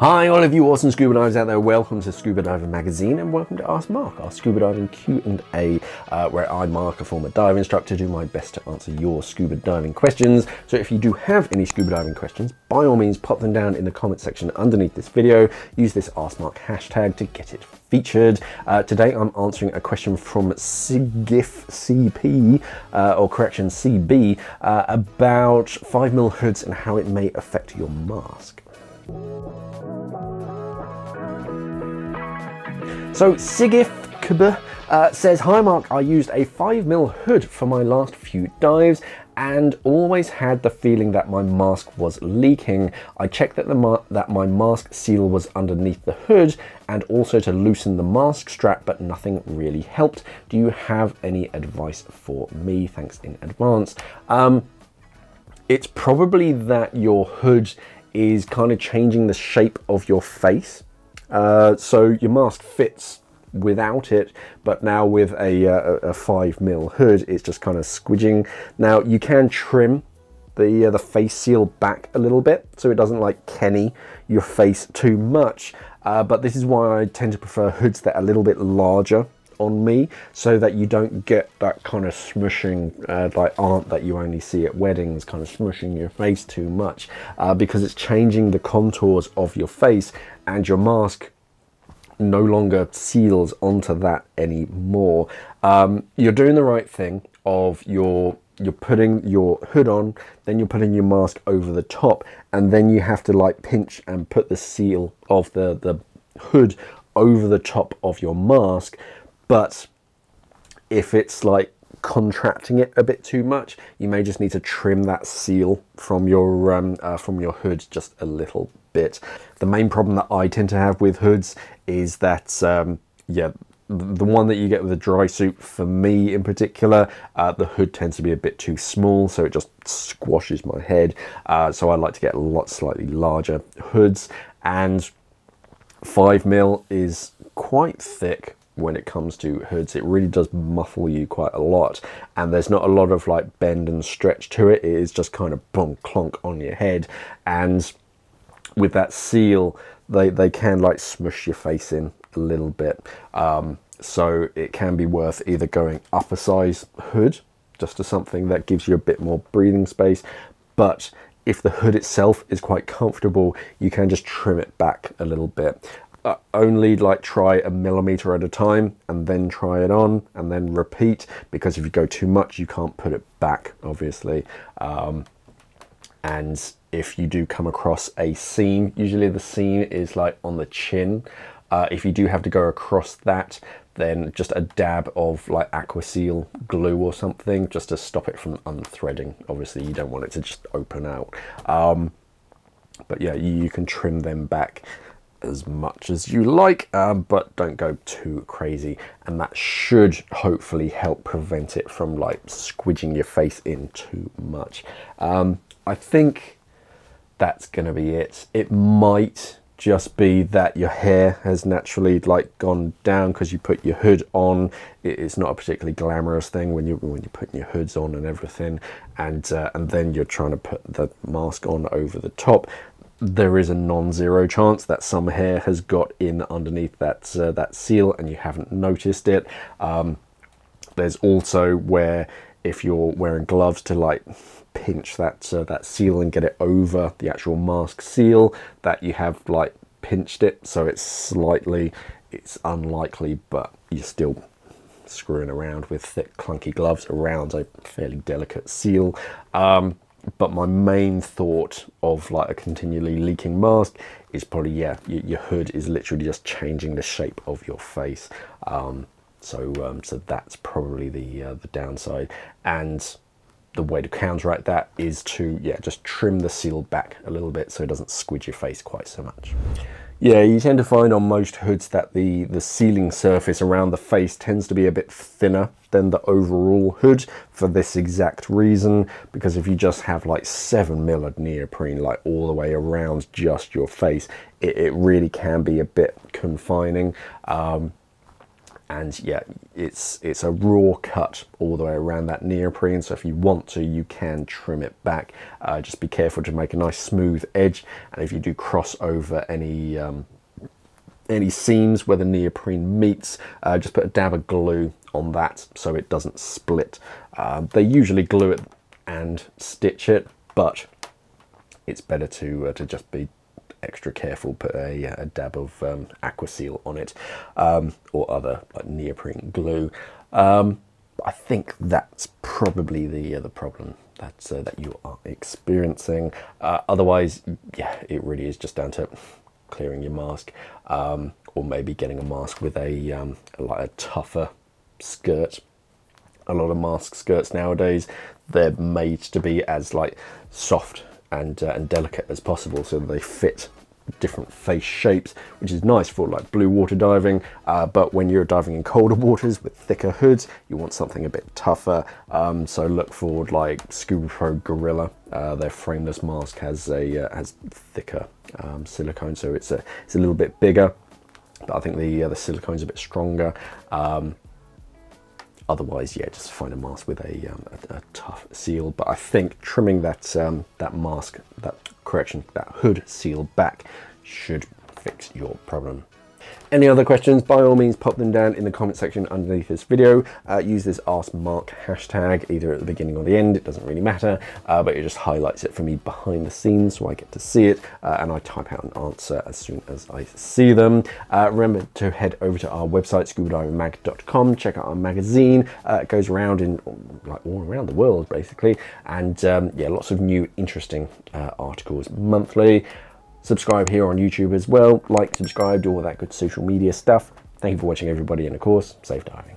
Hi, all of you awesome scuba divers out there. Welcome to Scuba Diver Magazine and welcome to Ask Mark, our scuba diving Q&A, uh, where I, Mark, a former dive instructor, do my best to answer your scuba diving questions. So if you do have any scuba diving questions, by all means, pop them down in the comment section underneath this video. Use this Ask Mark hashtag to get it featured. Uh, today, I'm answering a question from Sigif CP, uh, or correction CB, uh, about 5mm hoods and how it may affect your mask. So Sigif uh, says, Hi Mark, I used a 5mm hood for my last few dives and always had the feeling that my mask was leaking. I checked that, the that my mask seal was underneath the hood and also to loosen the mask strap, but nothing really helped. Do you have any advice for me? Thanks in advance. Um, it's probably that your hood is kind of changing the shape of your face. Uh, so your mask fits without it, but now with a, uh, a 5 mil hood, it's just kind of squidging. Now you can trim the, uh, the face seal back a little bit so it doesn't like Kenny your face too much. Uh, but this is why I tend to prefer hoods that are a little bit larger on me so that you don't get that kind of smushing uh, like aunt that you only see at weddings kind of smushing your face too much uh, because it's changing the contours of your face and your mask no longer seals onto that anymore. Um, you're doing the right thing of your you're putting your hood on, then you're putting your mask over the top, and then you have to like pinch and put the seal of the, the hood over the top of your mask. But if it's like contracting it a bit too much, you may just need to trim that seal from your um, uh, from your hood just a little bit. The main problem that I tend to have with hoods is that, um, yeah, the one that you get with a dry suit, for me in particular, uh, the hood tends to be a bit too small, so it just squashes my head. Uh, so I like to get a lot slightly larger hoods, and 5 mil is quite thick when it comes to hoods. It really does muffle you quite a lot, and there's not a lot of like bend and stretch to it. It is just kind of boom clonk on your head, and with that seal, they, they can like smush your face in a little bit. Um, so it can be worth either going up a size hood, just to something that gives you a bit more breathing space. But if the hood itself is quite comfortable, you can just trim it back a little bit. Uh, only like try a millimeter at a time and then try it on and then repeat because if you go too much you can't put it back obviously um, and if you do come across a seam, usually the seam is like on the chin. Uh, if you do have to go across that, then just a dab of like Aquaseal glue or something just to stop it from unthreading. Obviously you don't want it to just open out. Um, but yeah, you, you, can trim them back as much as you like, um, but don't go too crazy. And that should hopefully help prevent it from like squidging your face in too much. Um, I think that's going to be it. It might just be that your hair has naturally like gone down because you put your hood on. It's not a particularly glamorous thing when you when you're putting your hoods on and everything, and uh, and then you're trying to put the mask on over the top. There is a non-zero chance that some hair has got in underneath that uh, that seal and you haven't noticed it. Um, there's also where if you're wearing gloves to like pinch that uh, that seal and get it over the actual mask seal that you have like pinched it. So it's slightly it's unlikely but you're still screwing around with thick clunky gloves around a fairly delicate seal. Um, but my main thought of like a continually leaking mask is probably yeah your, your hood is literally just changing the shape of your face. Um, so um, so that's probably the uh, the downside. And the way to counteract that is to yeah just trim the seal back a little bit so it doesn't squidge your face quite so much. Yeah you tend to find on most hoods that the the sealing surface around the face tends to be a bit thinner than the overall hood for this exact reason because if you just have like 7 mil of neoprene like all the way around just your face it, it really can be a bit confining. Um, and yeah, it's it's a raw cut all the way around that neoprene. So if you want to, you can trim it back. Uh, just be careful to make a nice smooth edge, and if you do cross over any um, any seams where the neoprene meets, uh, just put a dab of glue on that so it doesn't split. Uh, they usually glue it and stitch it, but it's better to uh, to just be extra careful, put a, a dab of um, Aquaseal on it um, or other like neoprene glue. Um, I think that's probably the uh, the problem that uh, that you are experiencing. Uh, otherwise, yeah, it really is just down to clearing your mask, um, or maybe getting a mask with a um, like a tougher skirt. A lot of mask skirts nowadays, they're made to be as like soft and, uh, and delicate as possible so they fit different face shapes which is nice for like blue water diving. Uh, but when you're diving in colder waters with thicker hoods you want something a bit tougher. Um, so look for like Scubapro Gorilla. Uh, their frameless mask has a uh, has thicker um, silicone so it's a it's a little bit bigger but I think the uh, the silicone is a bit stronger. Um, Otherwise, yeah, just find a mask with a, um, a, a tough seal. But I think trimming that um, that mask, that correction, that hood seal back should fix your problem. Any other questions, by all means pop them down in the comment section underneath this video. Uh, use this Ask Mark hashtag either at the beginning or the end, it doesn't really matter, uh, but it just highlights it for me behind the scenes so I get to see it uh, and I type out an answer as soon as I see them. Uh, remember to head over to our website, scubadivermag.com, check out our magazine. Uh, it goes around in like all around the world basically, and um, yeah, lots of new interesting uh, articles monthly. Subscribe here on YouTube as well. Like, subscribe, do all that good social media stuff. Thank you for watching, everybody, and of course, safe diving.